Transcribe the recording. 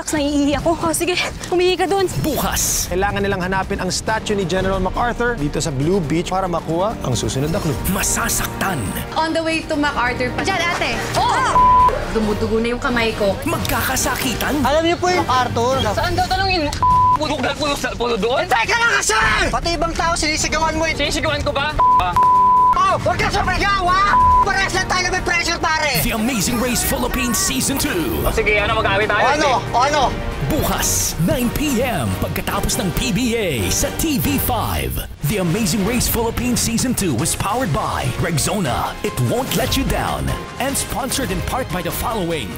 Shucks, naiihi ako. Oh, sige, humihi ka dun. Bukas, Kailangan nilang hanapin ang statue ni General MacArthur dito sa Blue Beach para makuha ang susunod na clue. masasaktan, On the way to MacArthur pa. Diyan, ate! Oh! Dumudugo na yung kamay ko. magkakasakitan, Alam niyo po yung MacArthur. Saan daw tanongin mo? Puno ka puno, puno doon? Teka lang kasi! Pati ibang tao sinisigawan mo eh. Sinisigawan ko ba? Oh, huwag ka sumigaw ha! The Amazing Race Philippines Season 2. O sige, ano mag-awit tayo? O ano? O ano? Bukas, 9pm, pagkatapos ng PBA sa TV5. The Amazing Race Philippines Season 2 was powered by Rexona. It won't let you down. And sponsored in part by the following.